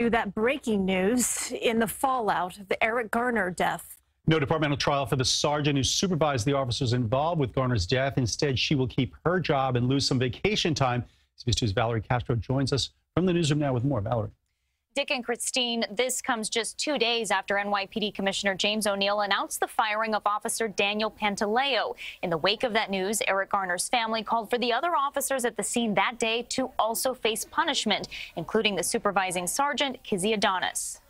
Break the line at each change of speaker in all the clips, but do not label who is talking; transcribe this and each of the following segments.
To that breaking news in the fallout of the Eric Garner death.
No departmental trial for the sergeant who supervised the officers involved with Garner's death. Instead, she will keep her job and lose some vacation time. CBS 2's Valerie Castro joins us from the newsroom now with more. Valerie.
Dick and Kristine, this comes just two days after NYPD Commissioner James O'Neill announced the firing of Officer Daniel Pantaleo. In the wake of that news, Eric Garner's family called for the other officers at the scene that day to also face punishment, including the supervising sergeant, Kizzy Adonis.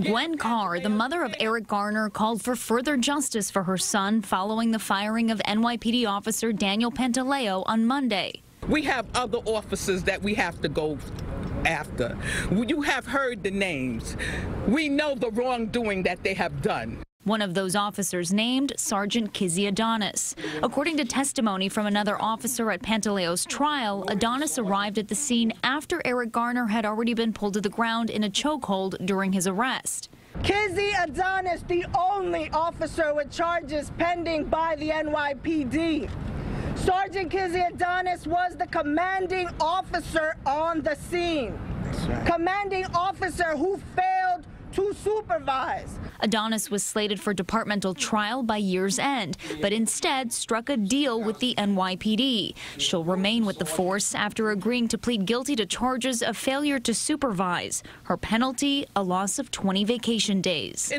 Gwen Carr, the mother of Eric Garner, called for further justice for her son following the firing of NYPD officer Daniel Pantaleo on Monday.
We have other officers that we have to go after. You have heard the names. We know the wrongdoing that they have done.
One of those officers named Sergeant Kizzy Adonis. According to testimony from another officer at Pantaleo's trial, Adonis arrived at the scene after Eric Garner had already been pulled to the ground in a chokehold during his arrest.
Kizzy Adonis, the only officer with charges pending by the NYPD. Sergeant Kizzy Adonis was the commanding officer on the scene. Right. Commanding officer who failed to supervise.
Adonis was slated for departmental trial by year's end, but instead struck a deal with the NYPD. She'll remain with the force after agreeing to plead guilty to charges of failure to supervise. Her penalty, a loss of 20 vacation days.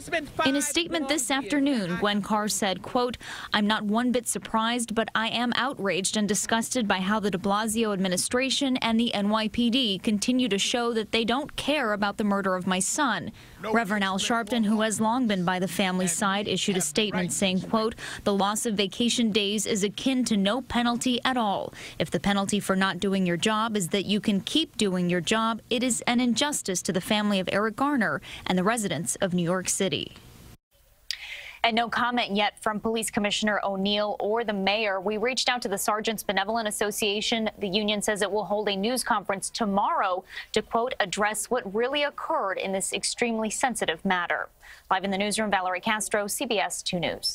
In a statement this afternoon, Gwen Carr said, quote, I'm not one bit surprised, but I am outraged and disgusted by how the de Blasio administration and the NYPD continue to show that they don't care about the murder of my son. Reverend Al Sharpton, who has long been by the family side, issued a statement saying, quote, the loss of vacation days is akin to no penalty at all. If the penalty for not doing your job is that you can keep doing your job, it is an injustice to the family of Eric Garner and the residents of New York City. And no comment yet from Police Commissioner O'Neill or the mayor. We reached out to the Sergeants Benevolent Association. The union says it will hold a news conference tomorrow to, quote, address what really occurred in this extremely sensitive matter. Live in the newsroom, Valerie Castro, CBS 2 News.